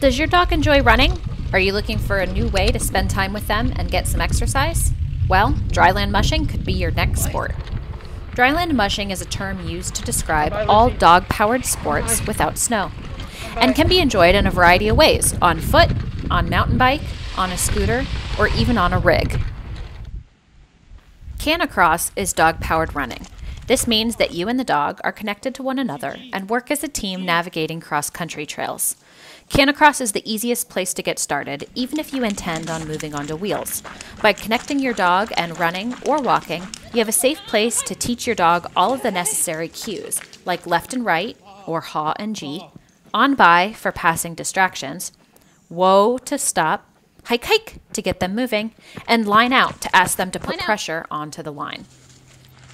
Does your dog enjoy running? Are you looking for a new way to spend time with them and get some exercise? Well, dryland mushing could be your next sport. Dryland mushing is a term used to describe all dog powered sports without snow and can be enjoyed in a variety of ways on foot, on mountain bike, on a scooter, or even on a rig. Canicross is dog powered running. This means that you and the dog are connected to one another and work as a team navigating cross country trails. Canicross is the easiest place to get started, even if you intend on moving onto wheels. By connecting your dog and running or walking, you have a safe place to teach your dog all of the necessary cues, like left and right, or haw and gee, on by for passing distractions, whoa to stop, hike hike to get them moving, and line out to ask them to put pressure onto the line.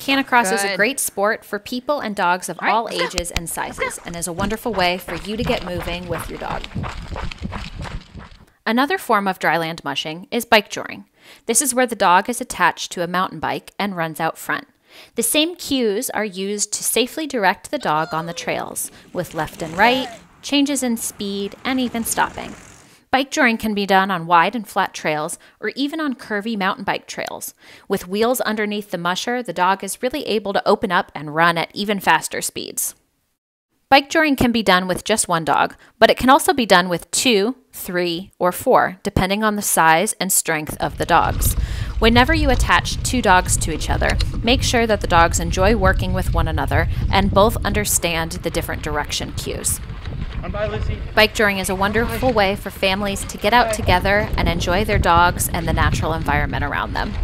Canicross is a great sport for people and dogs of right, all let's go. ages and sizes and is a wonderful way for you to get moving with your dog. Another form of dryland mushing is bikejoring. This is where the dog is attached to a mountain bike and runs out front. The same cues are used to safely direct the dog on the trails, with left and right, changes in speed, and even stopping. Bikejoring can be done on wide and flat trails or even on curvy mountain bike trails. With wheels underneath the musher, the dog is really able to open up and run at even faster speeds. Bikejoring can be done with just one dog, but it can also be done with two, three, or four, depending on the size and strength of the dogs. Whenever you attach two dogs to each other, make sure that the dogs enjoy working with one another and both understand the different direction cues. Bikejoring is a wonderful way for families to get out together and enjoy their dogs and the natural environment around them.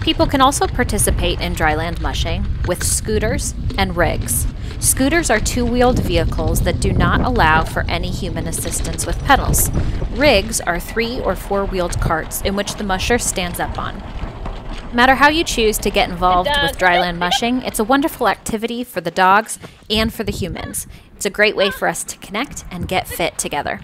People can also participate in dryland mushing with scooters and rigs. Scooters are two wheeled vehicles that do not allow for any human assistance with pedals. Rigs are three or four wheeled carts in which the musher stands up on. No matter how you choose to get involved with dryland mushing, it's a wonderful activity for the dogs and for the humans. It's a great way for us to connect and get fit together.